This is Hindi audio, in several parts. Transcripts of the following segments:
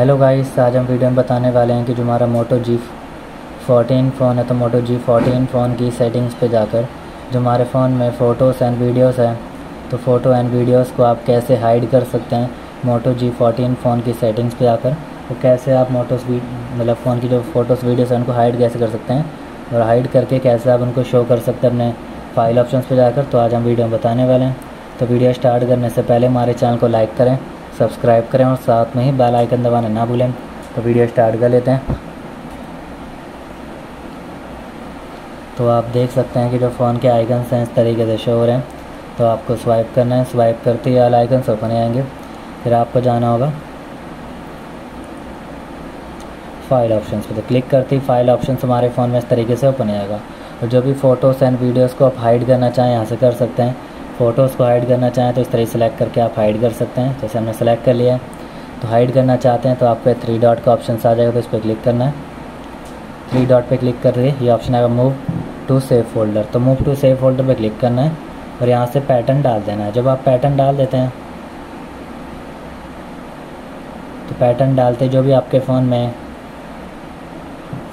हेलो गाइस आज हम वीडियो में बताने वाले हैं कि जो हमारा मोटो जी फोर्टीन फ़ोन है तो मोटो जी फोर्टीन फ़ोन की सेटिंग्स पे जाकर जो हमारे फ़ोन में फ़ोटोज़ एंड वीडियोस हैं तो फ़ोटो एंड वीडियोस को आप कैसे हाइड कर सकते हैं मोटो जी फोर्टीन फ़ोन की सेटिंग्स पे जाकर? तो कैसे आप मोटोस मतलब फ़ोन की जो फ़ोटोज़ वीडियोज़ हैं, उनको हाइड कैसे कर सकते हैं? और हाइड करके कैसे आप उनको शो कर सकते हैं अपने फ़ाइल ऑप्शन पर जाकर? तो आज हम वीडियो में बताने वाले हैं। तो वीडियो स्टार्ट करने से पहले हमारे चैनल को लाइक करें। सब्सक्राइब करें और साथ में ही बेल आइकन दबाना ना भूलें। तो वीडियो स्टार्ट कर लेते हैं। तो आप देख सकते हैं कि जो फ़ोन के आइकन्स हैं, इस तरीके से शो हो रहे हैं। तो आपको स्वाइप करना है। स्वाइप करते ही वाले आइकन्स ओपन आएँगे फिर आपको जाना होगा। फ़ाइल ऑप्शंस पे तो क्लिक करते ही फ़ाइल ऑप्शन हमारे फ़ोन में इस तरीके से ओपन आएगा और जो भी फ़ोटोज़ एंड वीडियोज़ को आप हाइड करना चाहें, यहाँ से कर सकते हैं। फ़ोटोज़ को हाइड करना चाहें तो इस तरह सेलेक्ट करके आप हाइड कर सकते हैं। जैसे हमने सेलेक्ट कर लिया है तो हाइड करना चाहते हैं तो आपको थ्री डॉट का ऑप्शन आ जाएगा तो इस पर क्लिक करना है। थ्री डॉट पे क्लिक कर दिए ये ऑप्शन आएगा मूव टू सेव फोल्डर तो मूव टू सेव फोल्डर पे क्लिक करना है और यहाँ से पैटर्न डाल देना है। जब आप पैटर्न डाल देते हैं तो पैटर्न डालते जो भी आपके फ़ोन में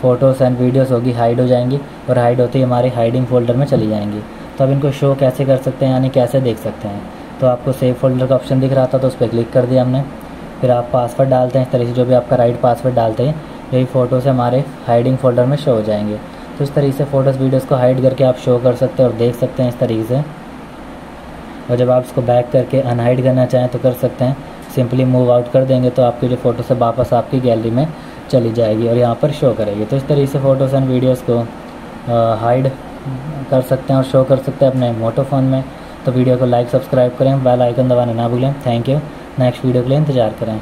फ़ोटोज़ एंड वीडियोज़ होगी हाइड हो जाएँगी और हाइड होती हमारी हाइडिंग फोल्डर में चली जाएँगी। तो अब इनको शो कैसे कर सकते हैं, यानी कैसे देख सकते हैं? तो आपको सेव फोल्डर का ऑप्शन दिख रहा था तो उस पर क्लिक कर दिया हमने। फिर आप पासवर्ड डालते हैं, इस तरीके से जो भी आपका राइट पासवर्ड डालते हैं, यही फ़ोटोज़ हमारे हाइडिंग फोल्डर में शो हो जाएँगे। तो इस तरीके से फ़ोटोज़ वीडियोज़ को हाइड करके आप शो कर सकते हैं और देख सकते हैं इस तरीके से। और जब आप इसको बैक करके अनहाइड करना चाहें तो कर सकते हैं। सिंपली मूव आउट कर देंगे तो आपकी जो फ़ोटो से वापस आपकी गैलरी में चली जाएगी और यहाँ पर शो करेगी। तो इस तरीके से फ़ोटोज़ एंड वीडियोज़ को हाइड कर सकते हैं और शो कर सकते हैं अपने मोटो फ़ोन में। तो वीडियो को लाइक सब्सक्राइब करें बेल आइकन दबाना ना भूलें। थैंक यू नेक्स्ट वीडियो के लिए इंतज़ार करें।